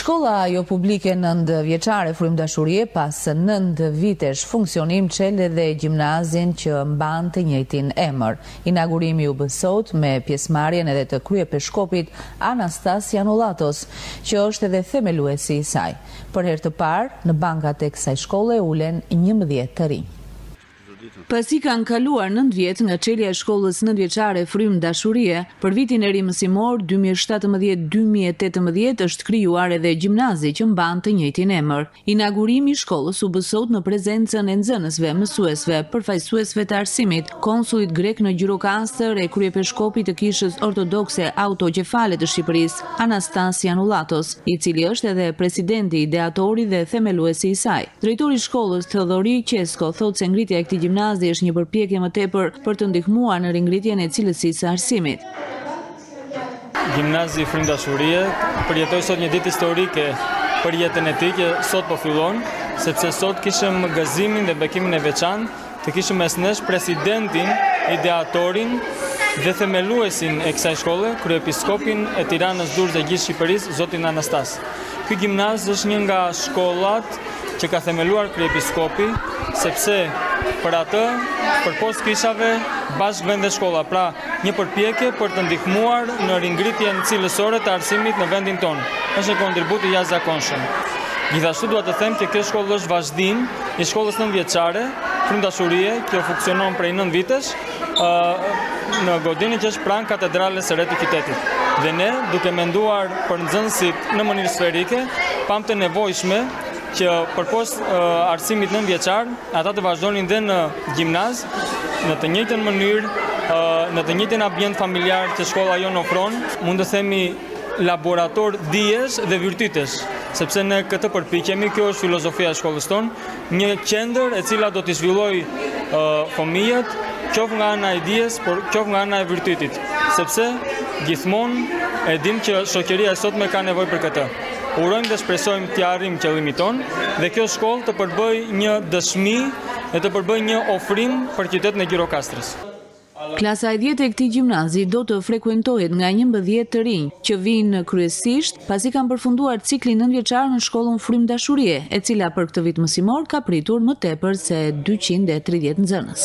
Shkolla jopublike nëntëvjeçare Frymë Dashurie pas nëntë vitesh funksionim çel edhe gjimnazin që mban të njëjtin emër. Inagurimi u bë sot me pjesëmarrjen edhe të kryepeshkopit Anastas Janullatos, që është edhe themeluesi i saj. Për herë të parë, në bankat e kësaj shkolle ulen njëmbëdhjetë të rinj. Pasi kanë kaluar nëntë vjet nga çelja e shkollës nëntëvjeçare Frymë dashurie, për vitin e ri mësimor dy mijë e shtatëmbëdhjetë dy mijë e tetëmbëdhjetë është krijuar edhe gjimnazi që mban të njëjtin emër. Inagurimi i shkollës u bë sot në prezencën e nxënësve, mësuesve, përfaqësuesve të arsimit, konsullit grek në Gjirokastër e kryepeshkopit të Kishës Ortodokse Autoqefale të Shqipërisë. Anastas Janullatos, i cili është edhe presidenti, ideatori dhe themeluesi i saj. Drejtori i shkollës, Theodhori Qesko, thotë se ngritja e këtij gjimnazi është një përpjekje më tepër për të ndihmuar në ringritjen e cilësisë së arsimit. Gjimnazi Frymë Dashurie përjetoi sot një ditë historike për jetën e tij që sot po fillon, sepse sot kishëm gëzimin dhe bekimin e veçantë Të kishim mes nesh presidentin, ideatorin dhe themeluesin e kësaj shkolle, kryepiskopin e Tiranës, Durrësit dhe gjithë Shqipërisë, zotin Anastas. Ky gjimnaz është një nga shkollat që ka themeluar kryepiskopi, sepse për atë përpos kishave bashkë ven dhe shkolla, pra Një përpjekje për të ndihmuar në ringritjen cilësore të arsimit në vendin tonë. Është një kontribut i jashtëzakonshëm. Gjithashtu dua të them që kjo shkollë është vazhdim i shkollës nëntëvjeçare, Frymë Dashurie, që funksionon prej nëntë vitesh, në godinën që është pranë Katedrales së re të qytetit. Dhe ne, duke menduar për nxënësit në mënyrë sferike, pamë të nevojshme që përpos arsimit nënvjeçar, ata të vazhdonin dhe në gjimnaz, në të njëjtën mënyrë, në të njëjtën ambient familjar që shkolla jonë ofron, mund të themi laborator dijesh dhe virtytesh, sepse ne këtë përpiqemi, kjo është filozofia e shkollës tonë, një qendër e cila do të zhvillojë fëmijët, qofë nga ana e dijes, por qofë nga ana e virtytit, sepse gjithmonë e dim që shoqëria e sotme ka nevojë për këtë. Urojmë dhe shpresojmë ta arrijmë qëllimin tonë dhe kjo shkollë të përbëjë një dëshmi dhe të përbëjë një ofrim për qytetin e Gjirokastrës. Klasa e dhjetë e këtij gjimnazi do të frekuentohet nga njëmbëdhjetë të rinj, që vijnë kryesisht pasi kanë përfunduar ciklin nëntëvjeçar në shkollën Frymë Dashurie, e cila për këtë vit mësimor ka pritur më tepër se dyqind e tridhjetë nxënës.